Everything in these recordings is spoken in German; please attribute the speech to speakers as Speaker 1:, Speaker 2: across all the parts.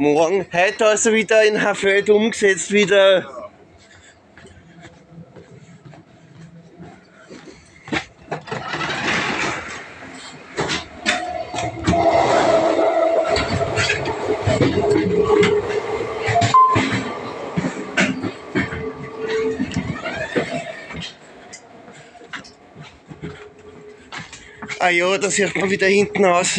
Speaker 1: Morgen. Heute also wieder in Hafeld umgesetzt, wieder. Ah ja, da sieht man wieder hinten aus.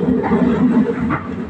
Speaker 1: あっ!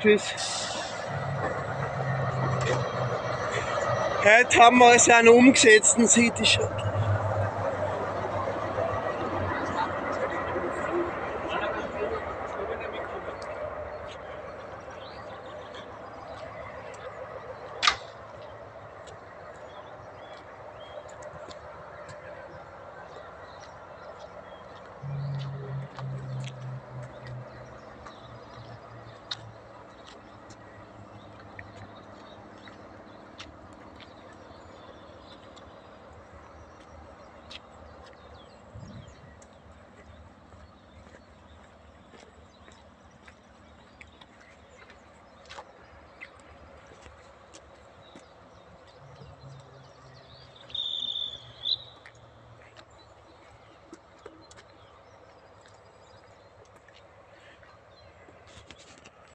Speaker 1: Tschüss. Heute haben wir es ja einen umgesetzten City Shuttle.